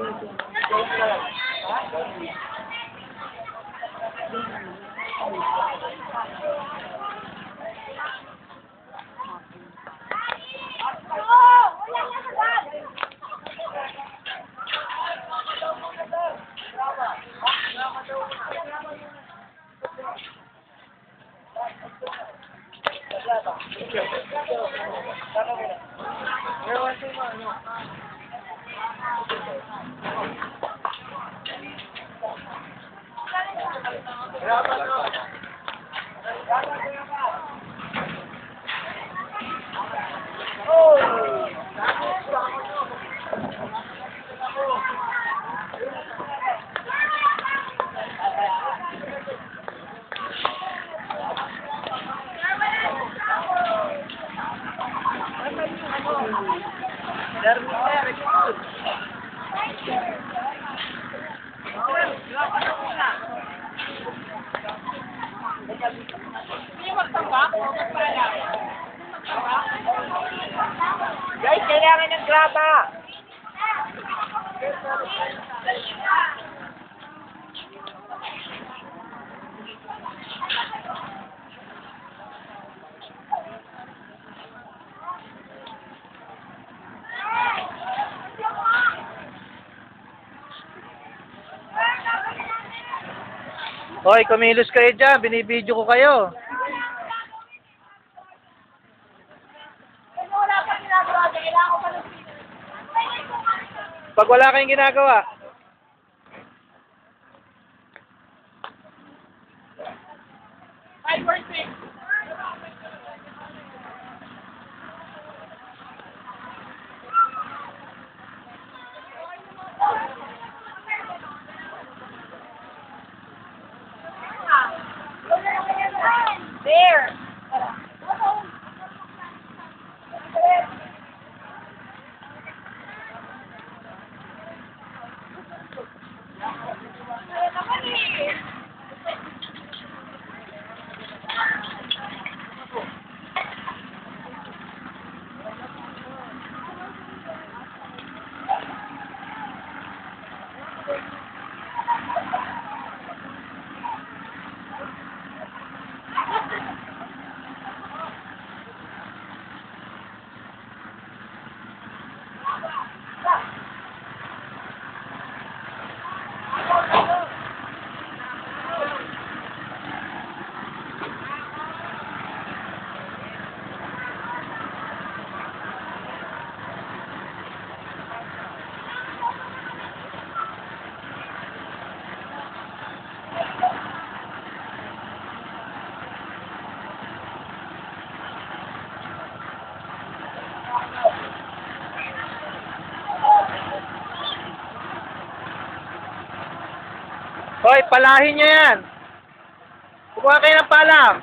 Ha? Oh! Guys, kailangan ng graba. Hoy, kumilos kayo dyan. Binibidyo ko kayo. Pag wala kayong ginagawa. Palahin nyo yan. Kukuha kayo ng palam.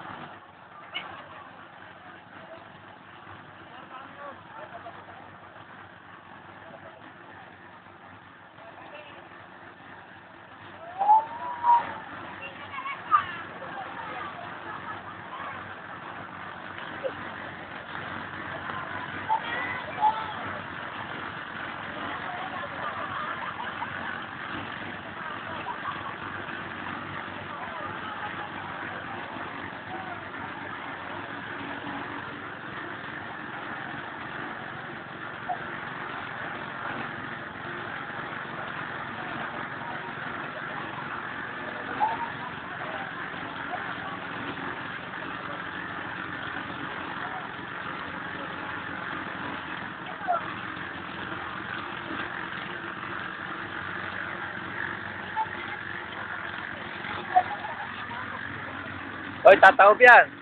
Hoy, tataob yan.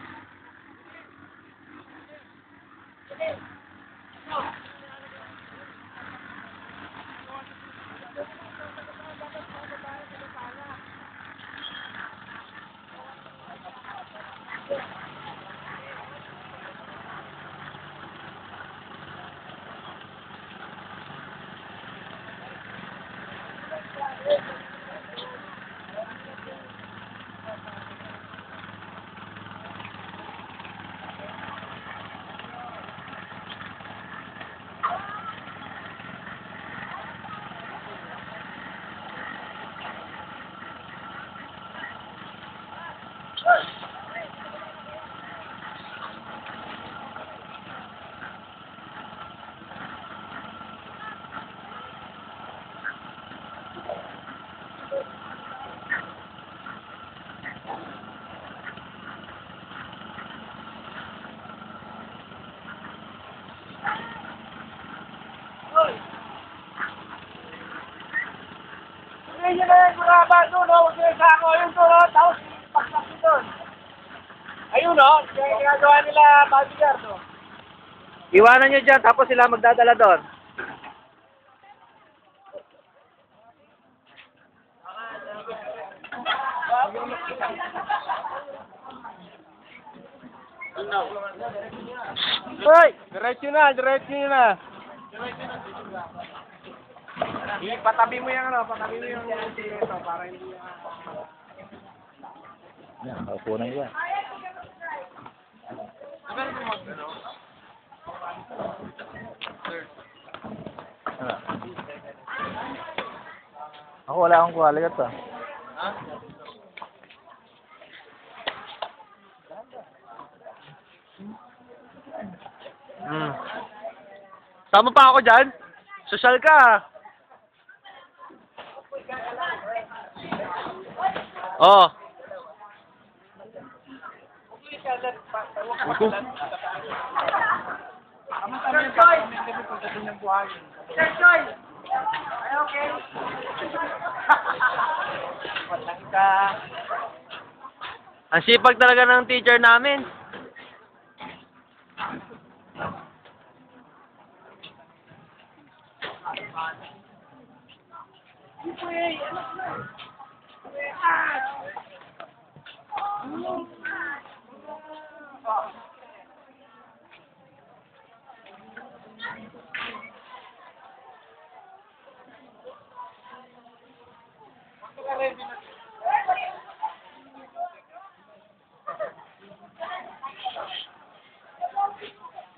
Baba doon, oh. Huwag yung sako. Ayun doon, oh. Tapos, paksak doon. Ayun, oh. Yung ginagawa nila bodyguard, oh. Iwanan nyo dyan, tapos sila magdadala doon. Hoy! Diretso na, diretso na. Hindi, patabi mo yung ano, patabi mo yung ito para hindi Yan, kaupunan yan. Ano? Ako wala akong kuwalagat ah. Hmm. Sama pa ako dyan? Social ka ah. Oh. Sir Joy! Sir Joy! Ay, okay. Walang. Ang sipag talaga ng teacher namin.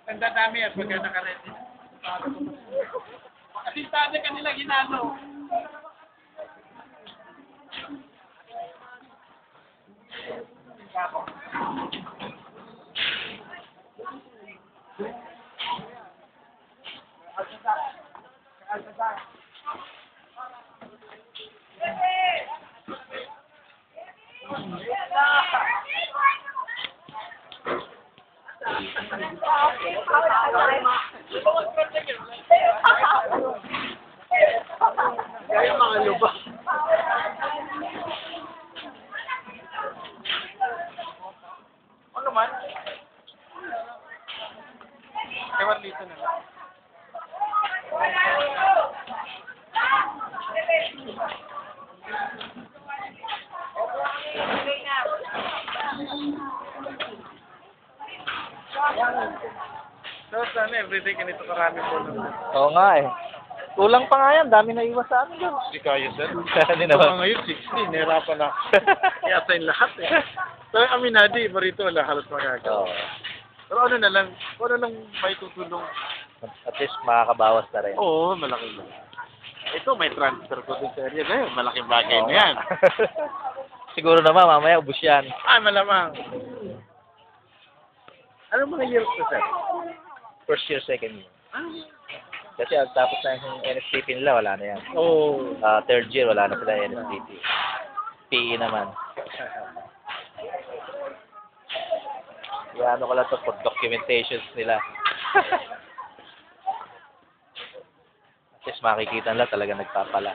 Tanda dami at pagka nakaredy. Kasi tanda kanila ginano. Kaya mga lubak. Ano man? Ewan dito na lang. So, sana everyday ganito karami po naman. Oo nga eh. Kulang pa nga yan, dami na iwas sa amin doon. Hindi kaya, sir. Hindi Ito naman. ngayon, 60. Nahirapan na. I-assign lahat eh. So, aminadi, marito wala halos magagawa. Oo. Pero ano na lang, ano lang may tutulong. At least makakabawas na rin. Oo, malaki lang. Ito, may transfer ko din sa area ngayon. Malaking bagay na yan. Siguro naman, mamaya ubus yan. Ay, malamang. Ano mga years ko, sir? First year, second year. Ah, Kasi ang tapos na yung NSTP nila, wala na yan. Oo. Ah, third year, wala na sila NSTP. PE naman. Yan, ano ko lang to for documentations nila. At least makikita nila talaga nagpapala.